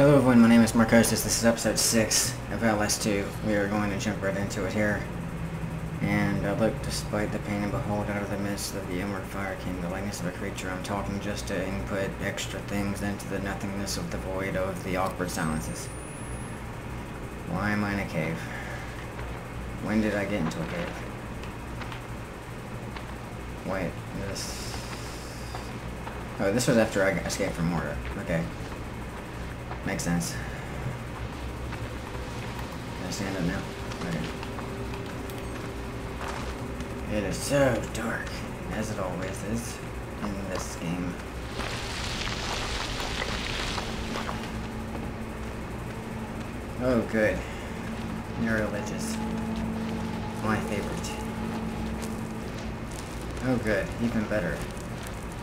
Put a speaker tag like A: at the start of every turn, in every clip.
A: Hello everyone, my name is Markosis. This is episode 6 of Outlast 2. We are going to jump right into it here. And uh, look, despite the pain and behold, out of the midst of the inward fire came the likeness of a creature. I'm talking just to input extra things into the nothingness of the void of the awkward silences. Why am I in a cave? When did I get into a cave? Wait, this... Oh, this was after I escaped from Marta. Okay. Makes sense. Can I stand up now? It is so dark, as it always is in this game. Oh, good. You're religious. My favorite. Oh, good. Even better.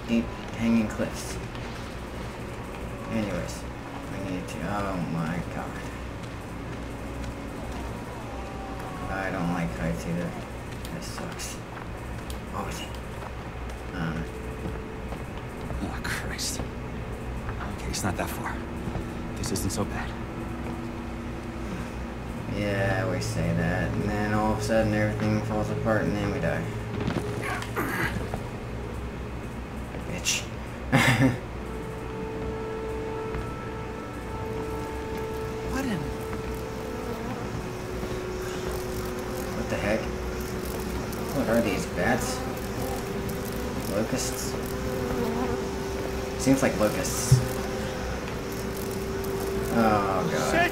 A: Deep hanging cliffs. Anyways, need to. Oh my god. I don't like heights either. This sucks. What was it? Um,
B: Oh, Christ. Okay, it's not that far. This isn't so bad.
A: yeah, we say that, and then all of a sudden everything falls apart, and then we die. Seems like locusts. Oh god.
B: Shit!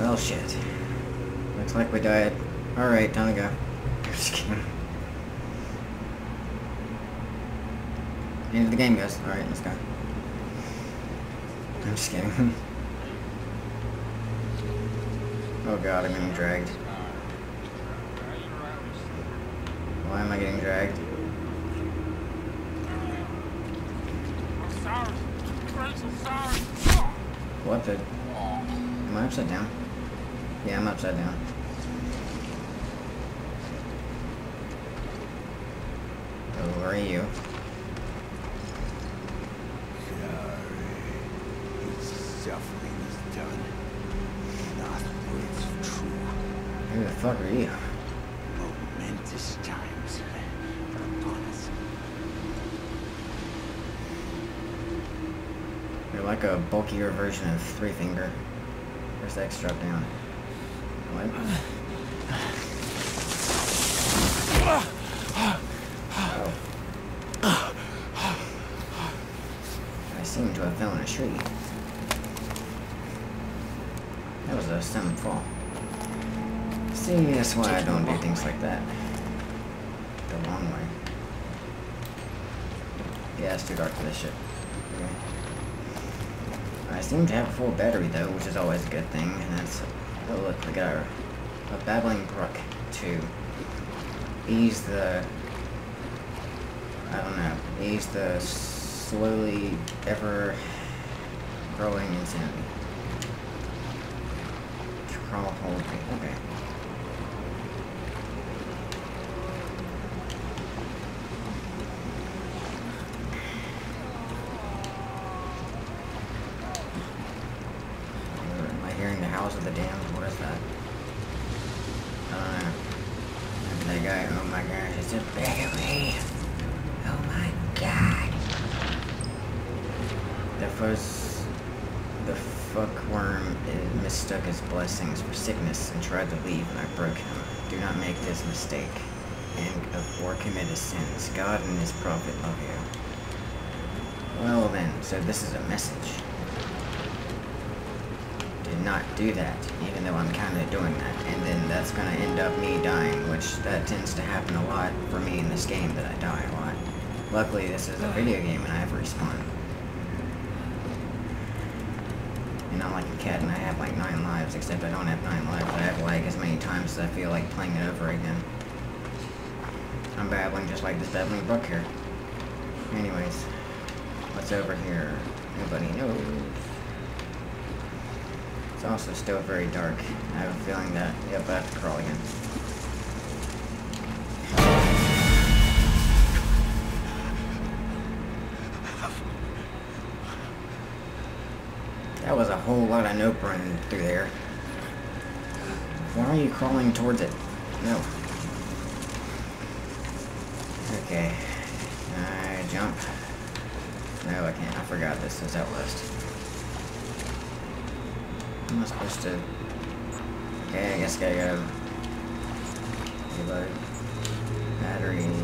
A: Well, shit. Looks like we died. Alright, time to go. Just kidding. End the game, guys. Alright, let's go. I'm just kidding. oh god, I'm getting dragged. Why am I getting dragged? What the? Am I upside down? Yeah, I'm upside down. Oh, where are you?
B: His suffering is done. Not true.
A: Who the fuck are you?
B: Momentous times are upon us.
A: You're like a bulkier version of Three Finger. Where's that strap down? What? Oh. I seem to have fell in a tree. That was a sudden fall. See, that's why I don't do things like that. The long way. Yeah, it's too dark for this shit. Okay. I seem to have a full battery though, which is always a good thing, and that's oh look, we got our, a babbling brook to ease the I don't know, ease the slowly ever growing insanity. Me. Okay. Am I hearing the house of the damned? What is that? And that guy, oh my gosh, it's a baby! Oh my god! The first, fuckworm is- mistook his blessings for sickness and tried to leave, and I broke him. Do not make this mistake, and or commit his sins. God and his prophet love you. Well then, so this is a message did not do that, even though I'm kind of doing that. And then that's going to end up me dying, which that tends to happen a lot for me in this game, that I die a lot. Luckily, this is a video game and I have respawn. not like a cat and I have like 9 lives, except I don't have 9 lives, I have like as many times as I feel like playing it over again. I'm babbling just like this babbling brook here. Anyways, what's over here? Nobody knows. It's also still very dark. I have a feeling that, yep, I have to crawl again. whole lot of nope running through there. Why are you crawling towards it? No. Okay. I jump. No, I can't. I forgot this is I'm not supposed to... Okay, I guess I gotta go... Reload. Battery.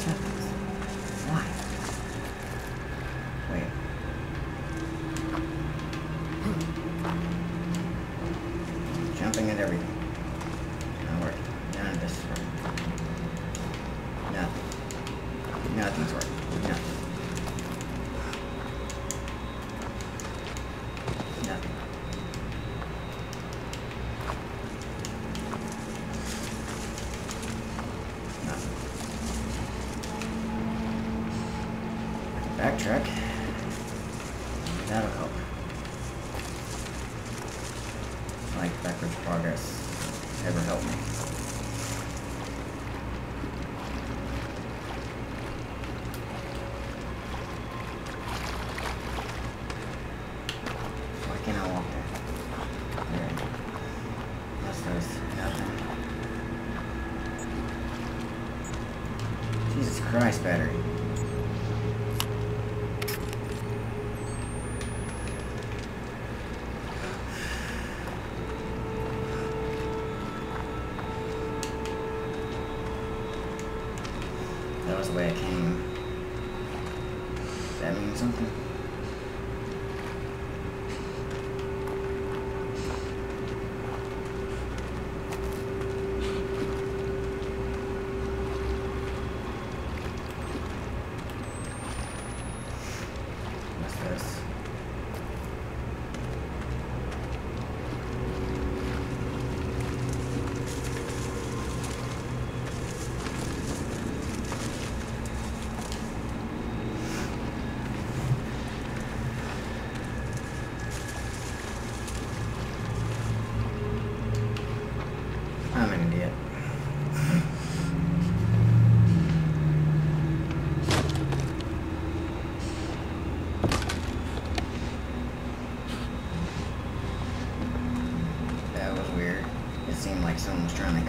A: seconds. Why? nice.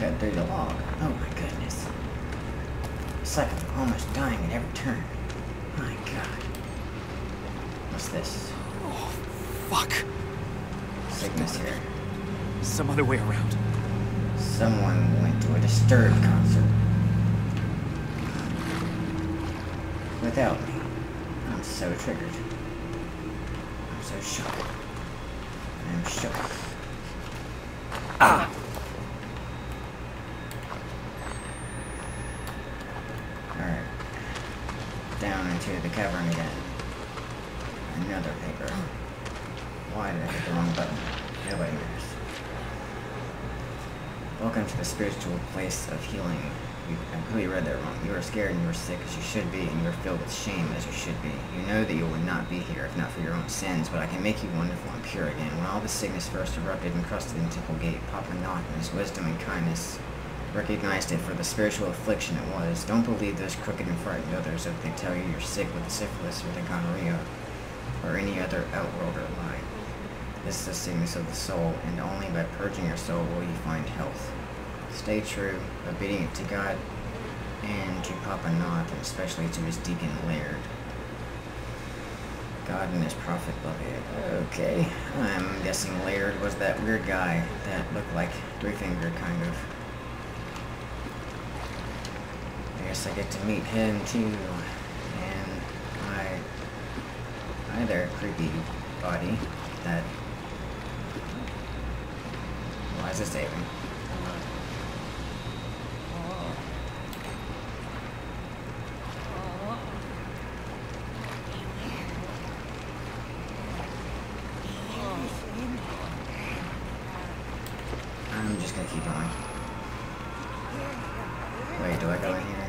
A: that through the log. Oh my goodness. It's like I'm almost dying at every turn. My god. What's this?
B: Oh, fuck.
A: Sickness here.
B: Some other way around.
A: Someone went to a Disturbed concert. Without me. I'm so triggered. Welcome to the spiritual place of healing. You, I clearly read that wrong. You are scared and you are sick as you should be, and you are filled with shame as you should be. You know that you would not be here if not for your own sins, but I can make you wonderful and pure again. When all the sickness first erupted and crusted in Temple Gate, Papa Knoth, his wisdom and kindness, recognized it for the spiritual affliction it was. Don't believe those crooked and frightened others if they tell you you're sick with the syphilis or the gonorrhea or any other outworlder lie. This is the sickness of the soul, and only by purging your soul will you find health. Stay true, obedient to God and to Papa Knoth, and especially to his deacon Laird. God and his prophet it. Okay, I'm guessing Laird was that weird guy that looked like Three Finger, kind of. I guess I get to meet him too. And my hi there, creepy body that is this saving? I'm just gonna keep going. Wait, do I go in here?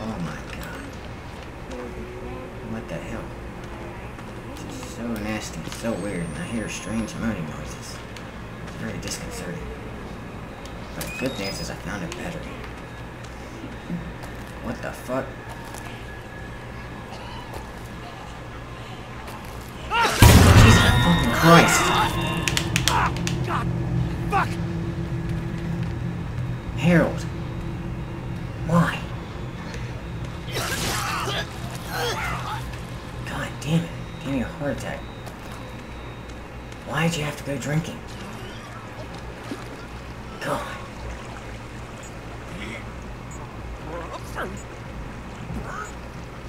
A: Oh my god. What the hell? This is so nasty, so weird, and I hear strange moaning noises. It's very disconcerting. But the good news is I found a battery. What the fuck? Jesus fucking Christ!
B: Fuck!
A: Harold. Heart attack. Why'd you have to go drinking? God.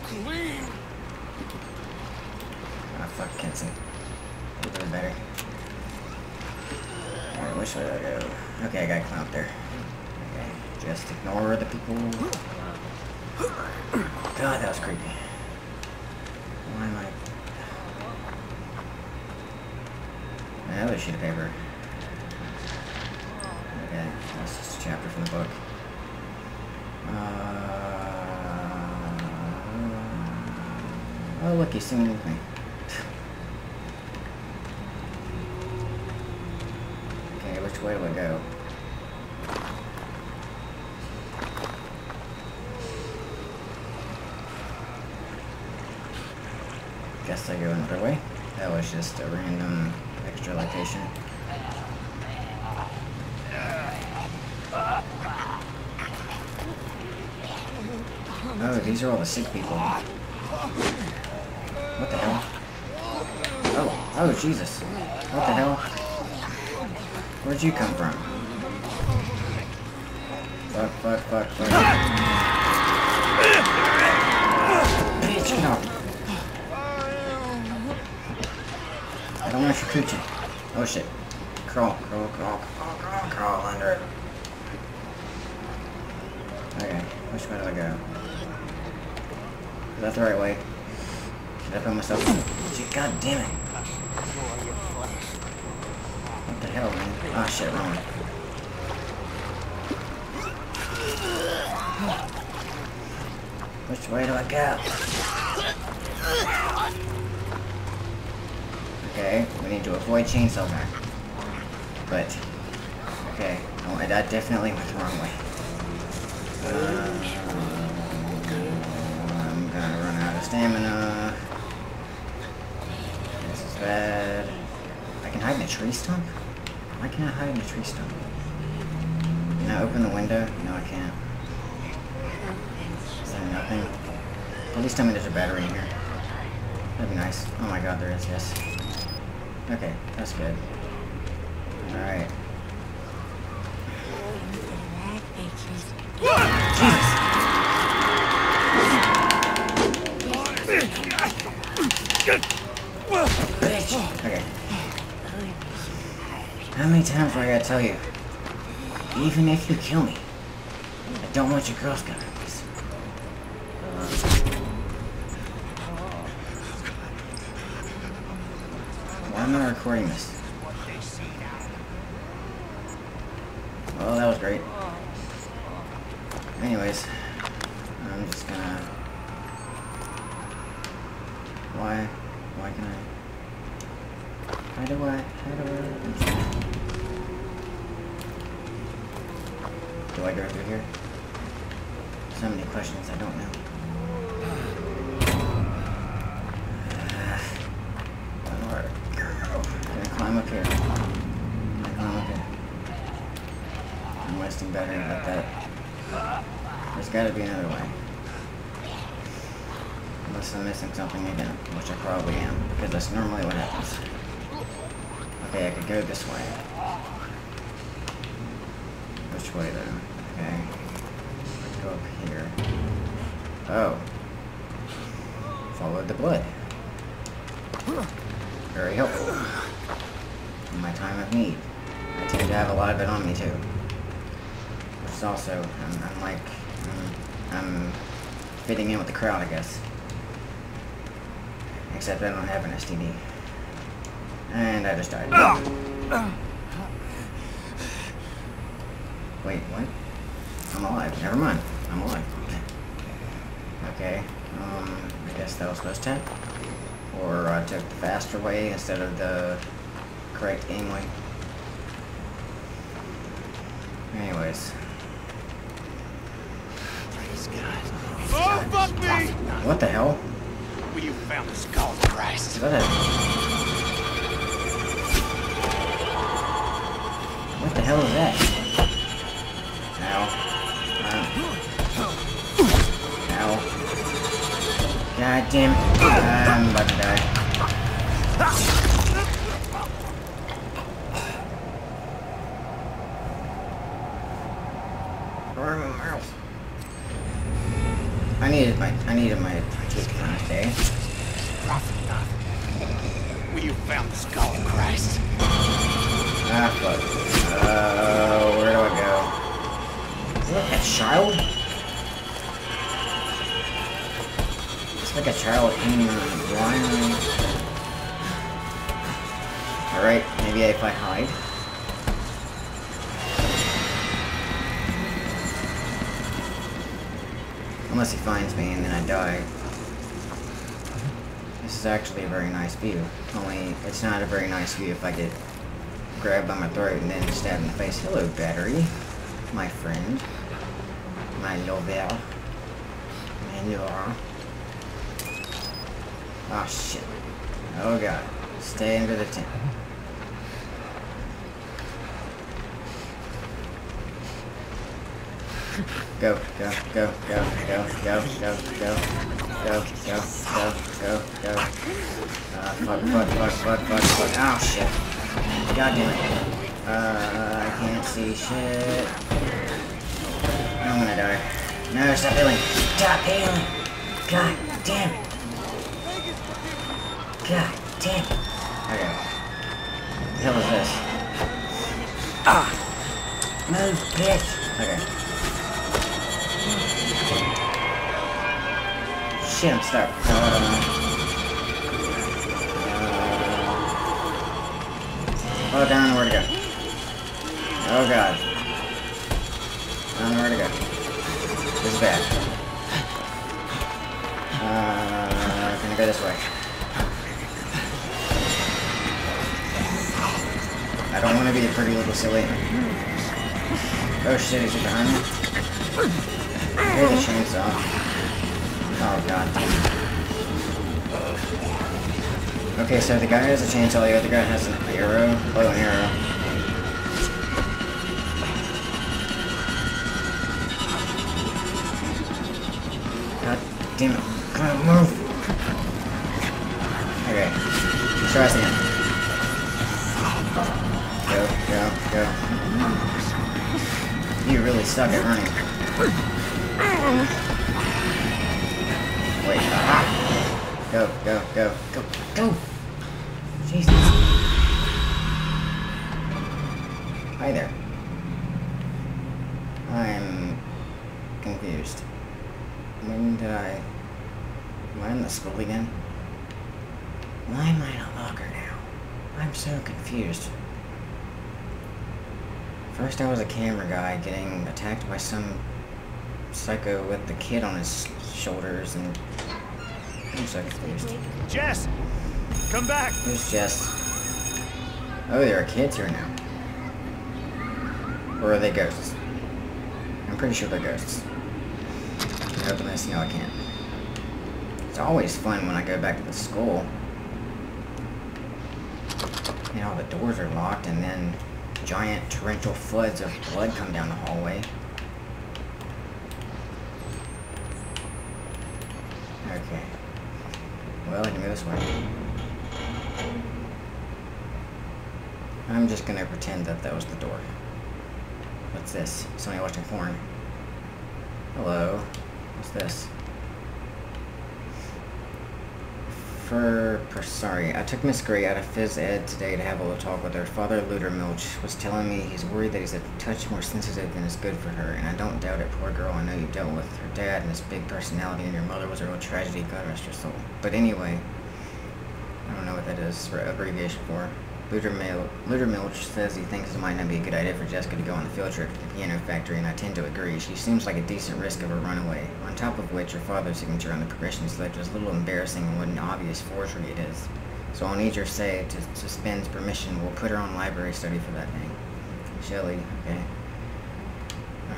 B: Clean.
A: Ah, fuck Kenson. You do better. Alright, which way do I go? Okay, I got clown up there. Okay, just ignore the people. God, that was creepy. Why am I... Another sheet of paper. Okay, that's just a chapter from the book. Uh... Oh, look, he's singing with me. Okay, which way do I go? Guess I go another way. That was just a random extra location. Oh, these are all the sick people. What the hell? Oh, oh, Jesus. What the hell? Where'd you come from? Fuck, fuck, fuck, fuck. Bitch, get. I don't want your coochie. Oh shit. Crawl, crawl, crawl, crawl, crawl, crawl under it. Okay, which way do I go? Is that the right way? Should I put myself Gee, God damn it. What the hell, man? Ah, shit, wrong. Which way do I go? Need to avoid chainsaw Man. But, okay, oh, that definitely went the wrong way. Uh, I'm gonna run out of stamina. This is bad. I can hide in a tree stump? Why can't I hide in a tree stump? Can I open the window? No, I can't. Is there nothing? At least tell me there's a battery in here. That'd be nice. Oh my god, there is, yes. Okay, that's good. Alright. Okay. How many times do I gotta tell you? Even if you kill me, I don't want your Girl Scout not recording this. Oh, that was great. Anyways. Go this way. Which way though? Okay. Let's go up here. Oh. Follow the blood. Very helpful. In my time of need. I tend to have a lot of it on me too. Is also, I'm, I'm like, I'm, I'm fitting in with the crowd, I guess. Except I don't have an STD. And I just died. Wait, what? I'm alive. Never mind. I'm alive. Okay. Um, I guess that was supposed to. Or I took the faster way instead of the correct aim way. Anyways.
B: Praise God.
C: Oh, fuck me!
A: What the hell?
C: Well, you found the skull, Christ.
A: Is that hell is that? Ow. Ow. Ow. God damn it. I'm about to die. Where are my mouth? I needed my I needed my teeth on today.
C: Profit enough. Found the skull, of Christ.
A: Ah, fuck. Uh, where do I go? Is that a child? It's like a child hanging line. Alright, maybe if I hide. Unless he finds me and then I die. This is actually a very nice view. Only, it's not a very nice view if I get grabbed by my throat and then stabbed in the face. Hello, battery. My friend. My lover. My lover. Oh, shit. Oh, God. Stay under the tent. Go, go, go, go, go, go, go, go, go, go, go, go, go. Uh, fuck. Oh, shit. God damn it. Uh, I can't see shit. I'm gonna die. No, stop healing. Stop healing. God damn it. God damn it. Okay. What the hell is this? Ah! Move, bitch. Okay. Shit, I'm stuck. Uh, oh, down where to go. Oh god. I don't know where to go. This is bad. Uh, I go this way? I don't want to be a pretty little silly. Oh shit, is it behind me? I hear the chainsaw. Oh god. Okay, so the guy has a chainsaw, the other guy has an arrow. Oh, an arrow. God damn it. Come on, move! Okay. Try again. Go, go, go. You really suck at running. Wait, go, go, go! Getting attacked by some psycho with the kid on his shoulders and I'm so confused.
C: Jess! Come back!
A: Who's Jess? Oh, there are kids here now. Or are they ghosts? I'm pretty sure they're ghosts. I open this? No, I can't. It's always fun when I go back to the school. You know, the doors are locked and then giant torrential floods of blood come down the hallway. Okay. Well, I can go this way. I'm just gonna pretend that that was the door. What's this? Somebody watching porn. Hello. What's this? For, sorry, I took Miss Gray out of phys ed today to have a little talk with her. Father Loutermilch was telling me he's worried that he's a touch more sensitive than is good for her, and I don't doubt it, poor girl. I know you dealt with her dad and his big personality, and your mother was a real tragedy. God rest your soul. But anyway, I don't know what that is for abbreviation for. Loutermilch says he thinks it might not be a good idea for Jessica to go on the field trip to the piano factory, and I tend to agree. She seems like a decent risk of a runaway. On top of which, her father's signature on the progression slip is a little embarrassing and what an obvious forgery it is. So I'll need your say to suspend permission. We'll put her on library study for that thing. Shelly, okay.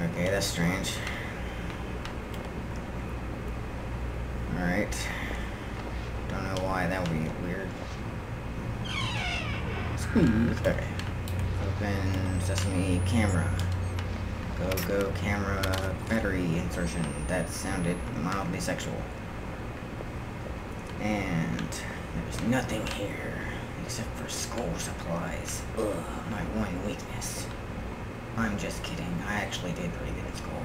A: Okay, that's strange. Alright. Don't know why that would be weird. Okay. Open sesame camera. Go go camera battery insertion. That sounded mildly sexual. And there's nothing here except for school supplies. Ugh, my one weakness. I'm just kidding. I actually did pretty good at school.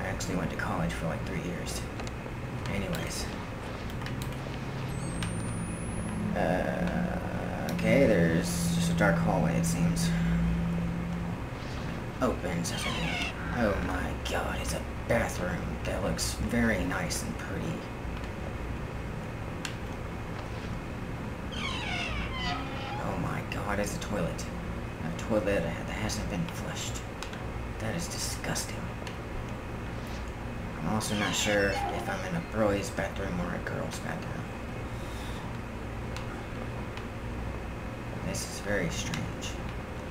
A: I actually went to college for like three years. Anyways. Uh Okay, there's just a dark hallway, it seems. Open. Oh my god, it's a bathroom that looks very nice and pretty. Oh my god, it's a toilet. A toilet that hasn't been flushed. That is disgusting. I'm also not sure if I'm in a boy's bathroom or a girl's bathroom. This is very strange.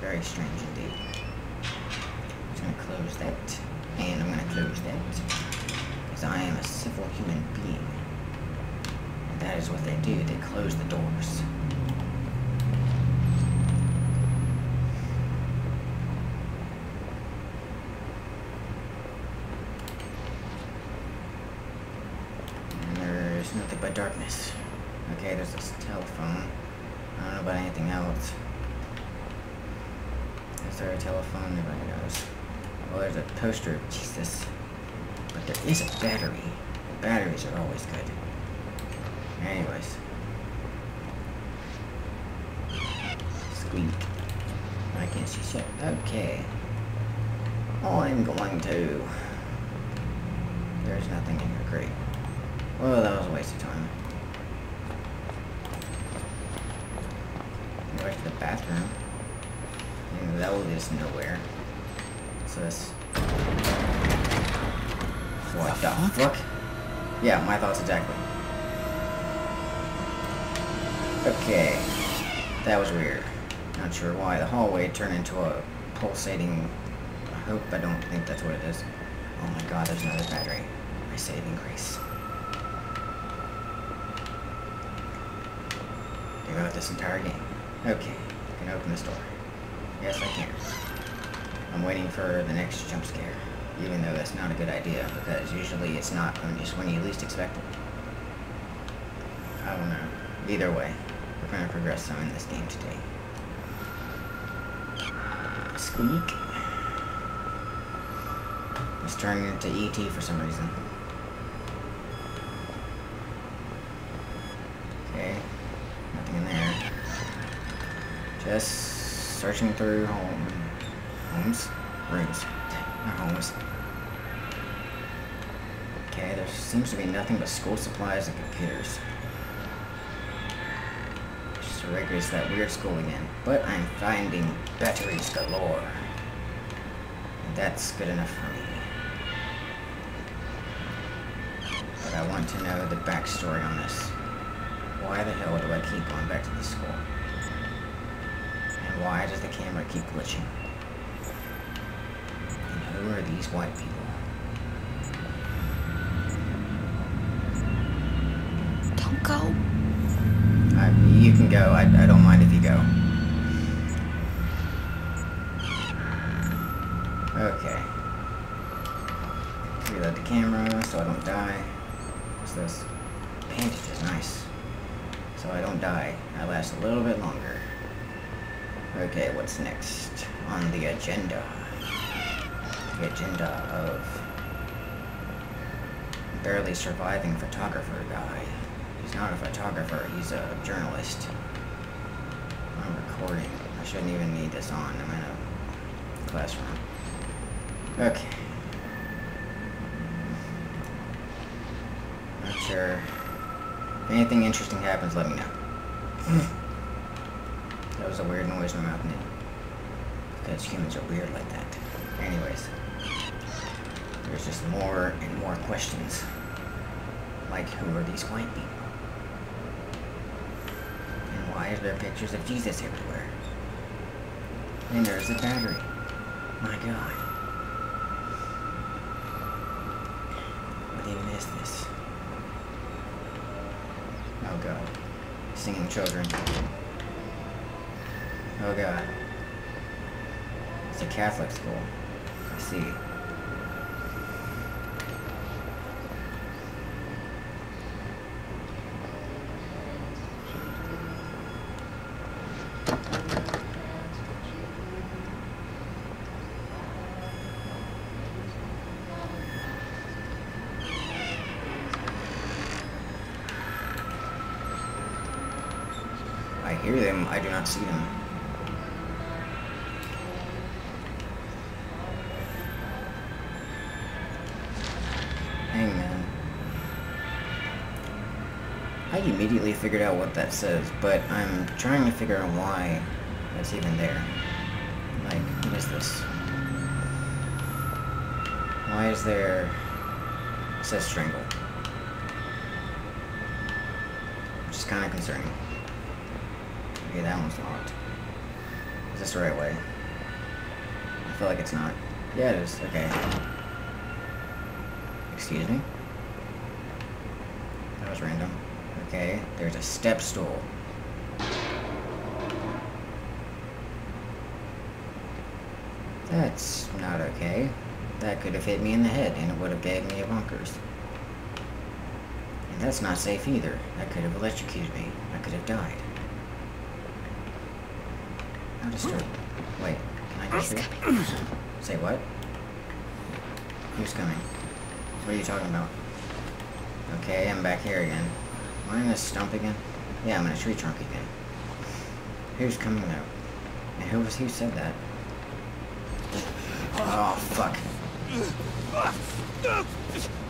A: Very strange indeed. I'm just gonna close that. And I'm gonna close that. Because I am a civil human being. And that is what they do. They close the doors. Nothing but darkness. Okay, there's this telephone. I don't know about anything else. A telephone? Nobody knows. Well, there's a poster. Jesus. But there is a battery. Batteries are always good. Anyways. Squeak. I can't see shit. Okay. I'm going to... There's nothing in here. Great. Well, that was a waste of time. right to the bathroom. That will lead us nowhere. So this. What the, the fuck? Yeah, my thoughts exactly. Okay. That was weird. Not sure why. The hallway turned into a pulsating... I hope I don't think that's what it is. Oh my god, there's another battery. My saving grace. Throughout this entire game. Okay, I can open this door. Yes, I can. I'm waiting for the next jump scare, even though that's not a good idea, because usually it's not just when you least expect it. I don't know. Either way, we're going to progress some in this game today. Squeak. It's turning into E.T. for some reason. Okay. Nothing in there. Just searching through home, homes, rooms, not homes. Okay, there seems to be nothing but school supplies and computers. Just regular that weird school again. But I'm finding batteries galore. And that's good enough for me. but I want to know the backstory on this. Why the hell do I keep going back to this school? Why does the camera keep glitching? And who are these white people?
D: Don't go.
A: I, you can go. I, I don't mind if you go. Okay. Reload the camera so I don't die. What's this? Bandages, nice. So I don't die. I last a little bit longer. Okay, what's next on the agenda? The agenda of barely surviving photographer guy. He's not a photographer, he's a journalist. I'm recording. I shouldn't even need this on. I'm in a classroom. Okay. Not sure. If anything interesting happens, let me know. that was a weird noise in my mouth. Because humans are weird like that. Anyways. There's just more and more questions. Like, who are these white people? And why are there pictures of Jesus everywhere? And there's a battery. My god. What even is this? Oh god. Singing children. Oh god. A Catholic school. I see. I hear them, I do not see them. Hangman. I immediately figured out what that says, but I'm trying to figure out why that's even there. Like, what is this? Why is there... It says strangle. Which is kind of concerning. Okay, that one's locked. Is this the right way? I feel like it's not. Yeah, it is. Okay. Excuse me? That was random. Okay, there's a step stool. That's not okay. That could have hit me in the head and it would have gave me a bunkers. And that's not safe either. That could have electrocuted me. I could have died. How disturbing. Wait, can I? Say what? Who's coming? What are you talking about? Okay, I'm back here again. Am I in a stump again? Yeah, I'm in a tree trunk again. Who's coming though? And who was who said that? Oh fuck.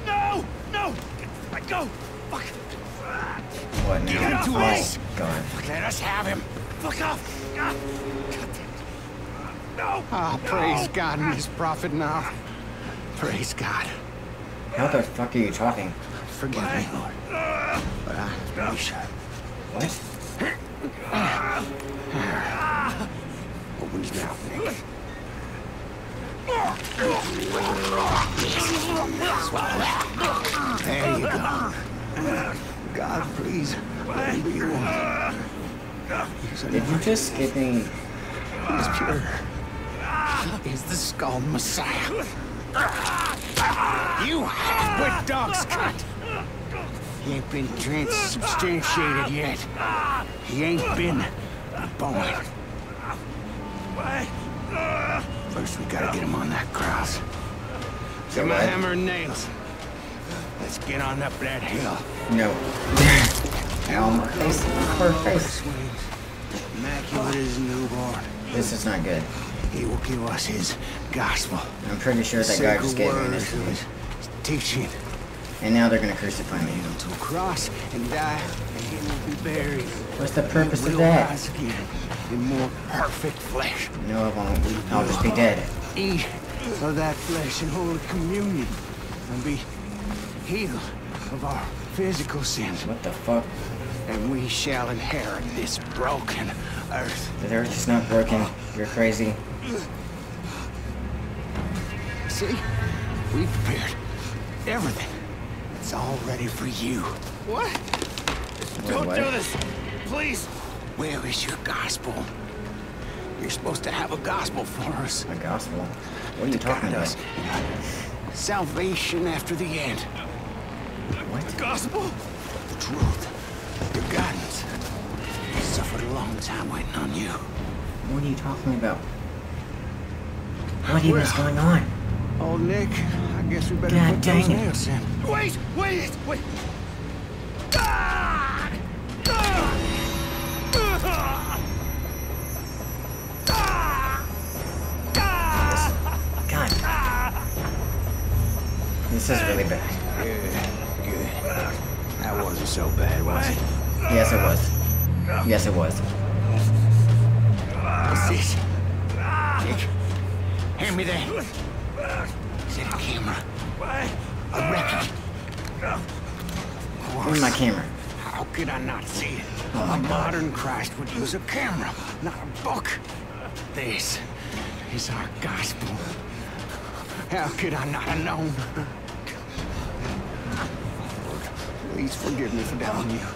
C: No! No! Let go! Fuck!
A: What now?
C: Get off
A: oh
C: us!
A: god.
C: Let us have him! Fuck off! Ah, God damn it. No!
E: Ah, praise God and his prophet now. Praise God.
A: How the fuck are you talking?
E: Forgive me, Lord. But I wish
A: What?
E: open his mouth, Nick. There you go. God, please, be one. He's
A: Did you just give me
E: He's pure. He is the skull Messiah. You half-wit dog's cut. He ain't been transubstantiated yet. He ain't been born. First, we gotta get him on that cross. Get my
A: what?
E: hammer and nails. Let's get on up that hill.
A: no? Ow, my face. Her face.
E: Swings, immaculate as newborn.
A: This is not good.
E: He will give us his gospel.
A: I'm pretty sure that guy
E: Sacred
A: just gave me this.
E: of teaching.
A: And now they're gonna crucify me.
E: To a cross and die, and he will be buried.
A: What's the purpose of that?
E: again in more perfect flesh.
A: No, I won't. I'll just be dead.
E: Eat of that flesh in holy communion and be healed of our physical sins,
A: What the fuck?
E: and we shall inherit this broken earth.
A: The earth is not broken. You're crazy.
E: See? We prepared everything. It's all ready for you.
C: What? Don't
A: what?
C: do this! Please!
E: Where is your gospel? You're supposed to have a gospel for us.
A: A gospel. What are you talking
E: Guide
A: about?
E: us. Salvation after the end.
A: What?
C: Gospel?
E: The truth. Your guidance. We suffered a long time waiting on you.
A: What are you talking about? What even is going on?
E: Oh, Nick, I guess we better
A: God
E: put
A: dang
E: those
A: it.
E: nails in.
C: Wait! Wait! Wait!
E: Camera, not a book. This is our gospel. How could I not have known? Please forgive me for doubting you.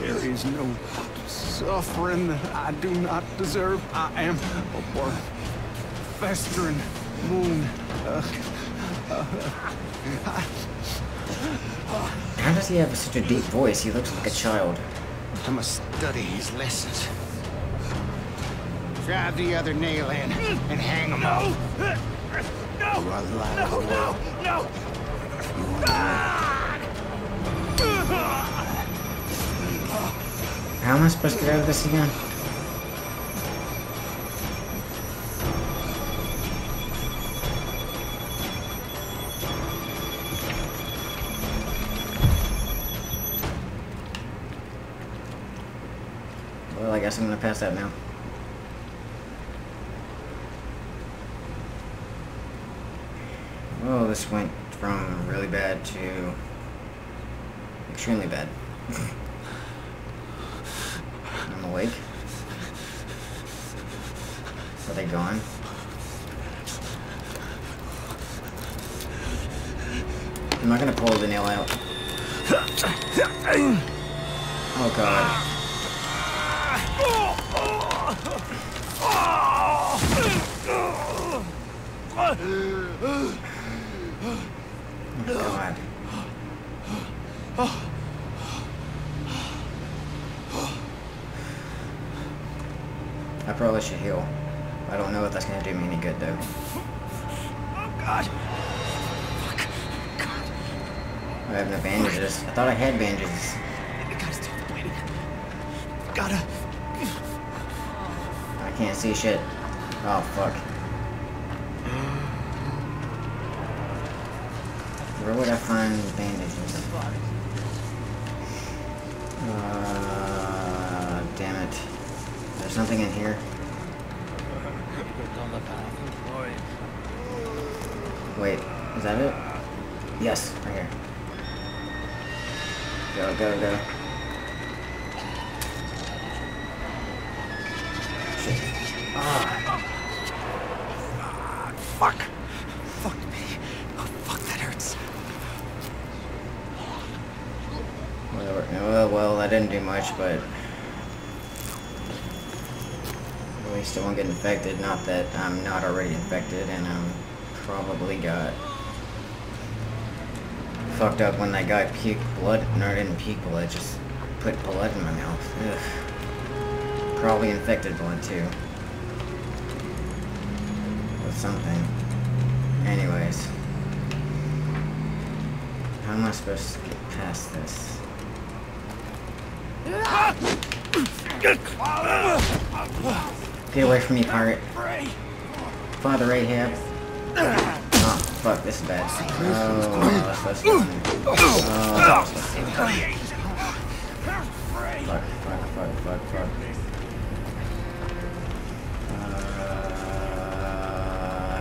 E: There is no suffering that I do not deserve. I am a poor, festering. Uh,
A: How does he have such a deep voice? He looks like a child.
E: I must study his lessons. Drive the other nail in and hang him up.
C: No!
E: You are the light of
C: No!
E: the
C: No!
E: world.
C: No!
A: How am I supposed to get out of this again? Well, I guess I'm gonna pass that now. This went from really bad to extremely bad. I'm awake. Are they gone? I'm not gonna pull the nail out. Oh god. Oh god. I probably should heal. I don't know if that's gonna do me any good though.
C: Oh, God!
A: I have no bandages. I thought I had bandages.
C: I gotta stop the bleeding. Gotta...
A: I can't see shit. Oh fuck. Where would I find bandages? Uh, damn it. There's something in here. Wait, is that it? Yes, right here. Go, go, go. Shit. Ah,
C: Fuck! Fuck me. Oh, fuck, that hurts.
A: whatever. Well, well, that didn't do much, but at least I won't get infected. Not that I'm not already infected, and I'm probably got fucked up when that guy puked blood. No, didn't puke blood. Just put blood in my mouth. Ugh. Probably infected blood too. With something. Anyways. How am I supposed to get past this? Get away from me, pirate. Father Ahab. Oh, fuck, this is bad. Oh, that's to Oh, that's Fuck, fuck, fuck, fuck, fuck. Uh,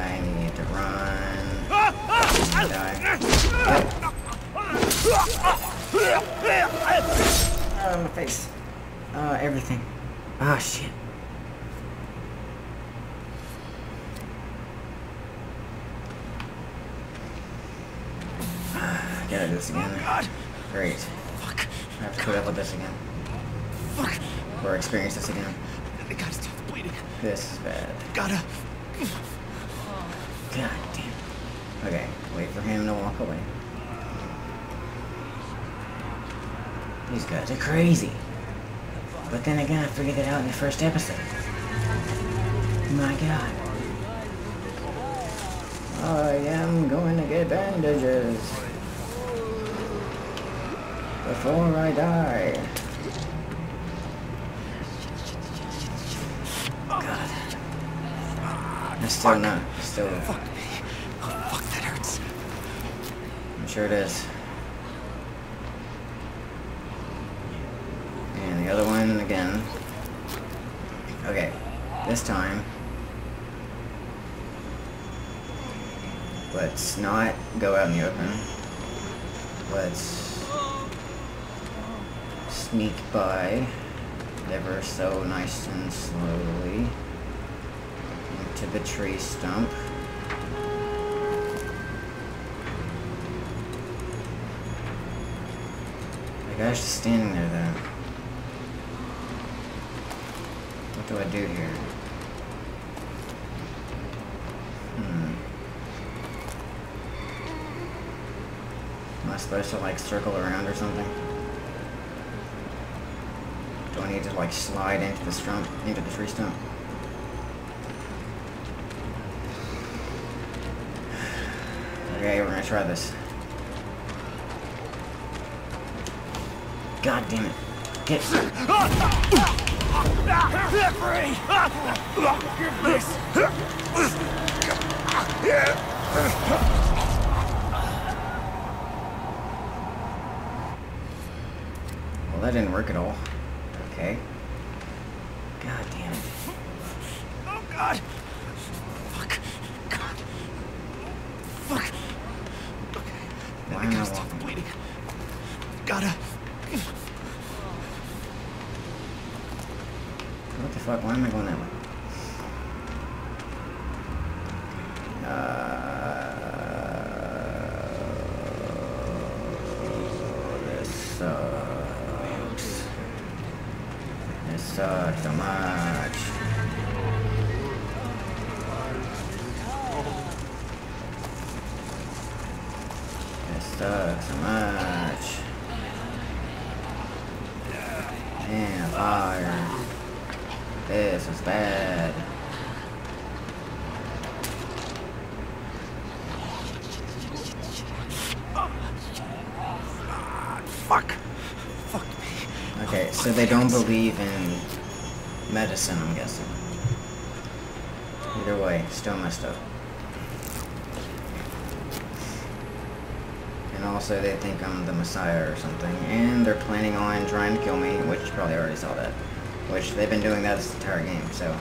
A: I need to run. Die. Yep. Oh, my face. Uh, everything. Ah, shit. Gotta do this again.
C: God.
A: Great.
C: Fuck.
A: I have to put up with this again.
C: Fuck.
A: Or experience this again.
C: I gotta stop the bleeding.
A: This is bad.
C: Gotta.
A: God damn. Okay, wait for him to walk away. These guys are crazy. But then again, I figured that out in the first episode. My god. I am going to get bandages. Before I die. God. I'm still not. Still.
C: Fuck me. Oh, fuck, that hurts.
A: I'm sure it is. And again. Okay, this time. Let's not go out in the open. Let's sneak by ever so nice and slowly into the tree stump. The guy's just standing there though. What do I do here? Hmm. Am I supposed to like circle around or something? Do I need to like slide into the stump, into the tree stump? Okay, we're gonna try this. God damn it. Get Well that didn't work at all. Okay. God damn it.
C: Oh, God. Fuck. God. Fuck. Okay.
A: Why
C: I
A: am I
C: gotta stop the
A: walking?
C: bleeding. Gotta.
A: What the fuck? Why am I going that way? Uh, this sucks. This sucks so much. This sucks so much. Man, fire. This is bad.
C: Fuck. Fuck me.
A: Okay, so they don't believe in medicine, I'm guessing. Either way, still messed up. And also they think I'm the Messiah or something, and they're planning on trying to kill me, which probably already saw that. Which they've been doing that this entire game, so...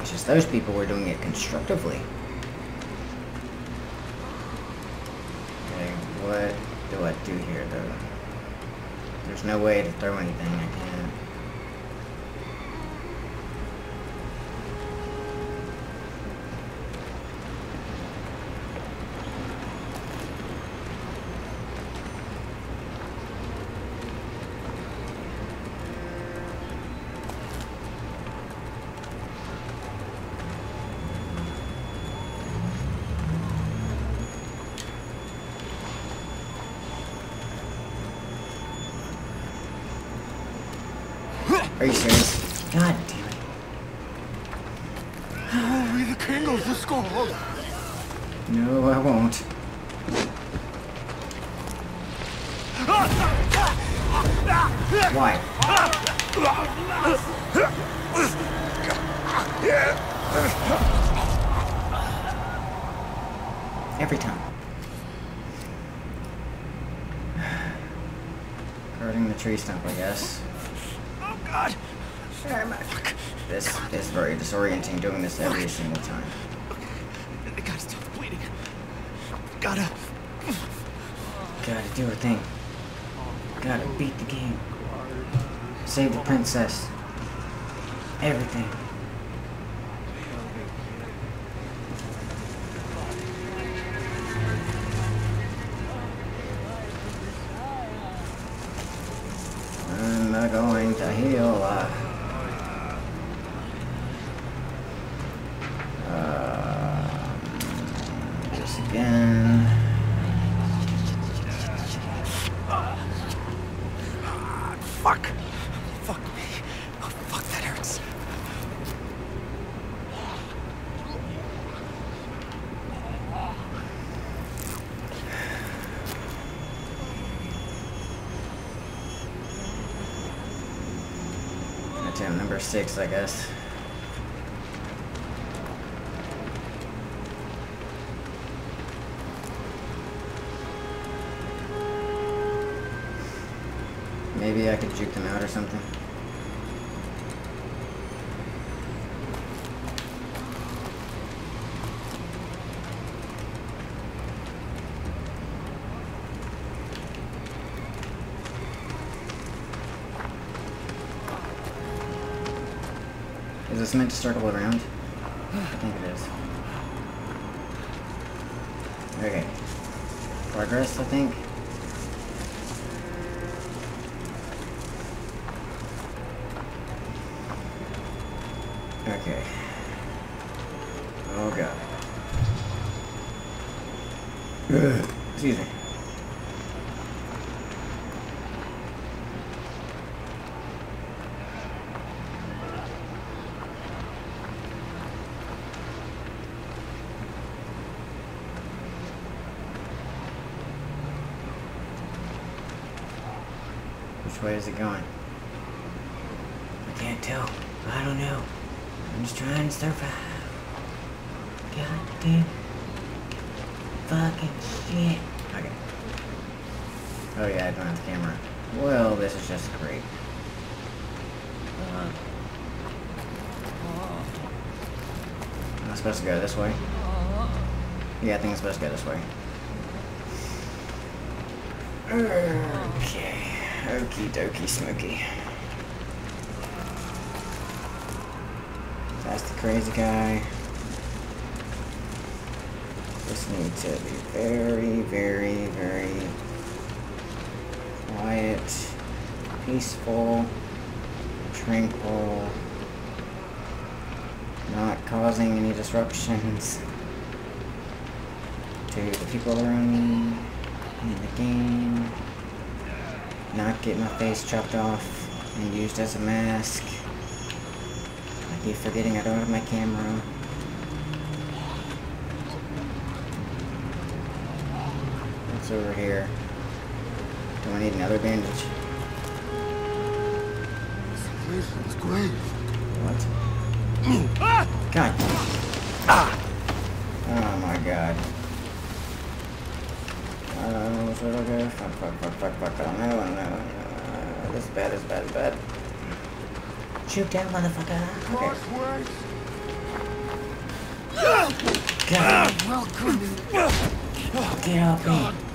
A: It's just those people were doing it constructively. Okay, what do I do here, though? There's no way to throw anything, I can't. Are you serious? God damn it.
C: Only the king of the skull.
A: No, I won't. Why? Every time. Guarding the tree stump, I guess.
C: Oh, God. Fuck.
A: This is very disorienting doing this every single time.
C: I gotta stop the bleeding. Gotta.
A: God Gotta do a thing. Gotta beat the game. Save the princess. Everything. I'm not going to heal. Uh, uh, this again.
B: Fuck. Fuck me. Oh, fuck, that hurts.
A: Attempt number six, I guess. This meant to circle around? I think it is. Okay. Progress, I think. Okay. Oh god. Excuse me. Way is it going? I can't tell. I don't know. I'm just trying to survive. God damn. Fucking shit. Okay. Oh yeah, I don't have the camera. Well, this is just great. Am I supposed to go this way? Yeah, I think I'm supposed to go this way. Okay. Okie dokie smoky. That's the crazy guy. Just need to be very, very, very quiet, peaceful, tranquil, not causing any disruptions to the people around me in the game, not get my face chopped off and used as a mask. I keep forgetting I don't have my camera. What's over here? Do I need another bandage?
E: It's great.
A: What? God. Ah! Oh my god. Uh, what's it okay? Fuck, fuck, fuck, fuck, fuck. Oh no, no, no. This is bad, this is bad, this is bad. Shoot down, motherfucker. Okay. God. Get.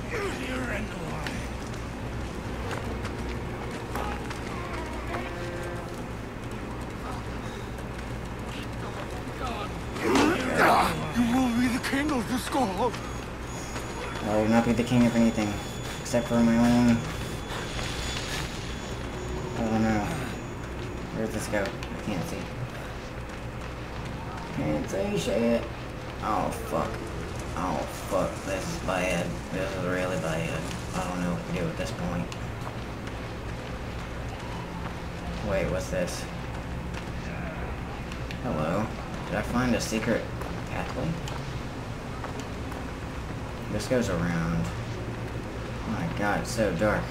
E: Will
A: not be the king of anything, except for my own. Oh no. Where'd this go? I can't see. Can't see shit. Oh fuck. Oh fuck. This is bad. This is really bad. I don't know what to do at this point. Wait, what's this? Hello. Did I find a secret pathway? This goes around. Oh my god, it's so dark.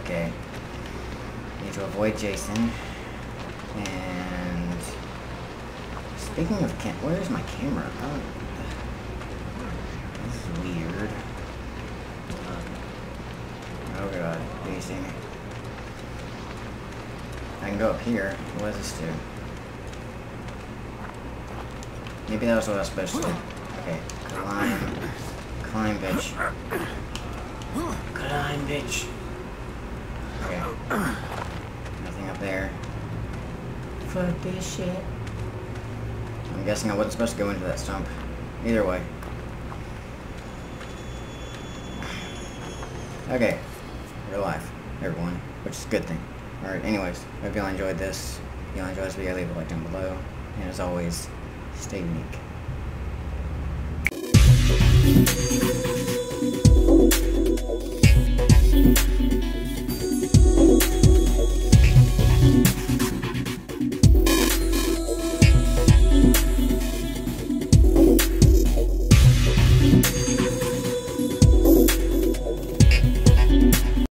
A: Okay. Need to avoid Jason. And speaking of cam, where's my camera? Oh, this is weird. Um, oh god, me? I can go up here. What does this do? Maybe that was what I was supposed to do. Okay, climb. Climb, bitch. Climb, bitch. Okay. Nothing up there. Fuck this shit. I'm guessing I wasn't supposed to go into that stump. Either way. Okay. We're alive, everyone. Which is a good thing. Alright, anyways, hope y'all enjoyed this, y'all enjoyed this video, leave a like down below. And as always, stay unique.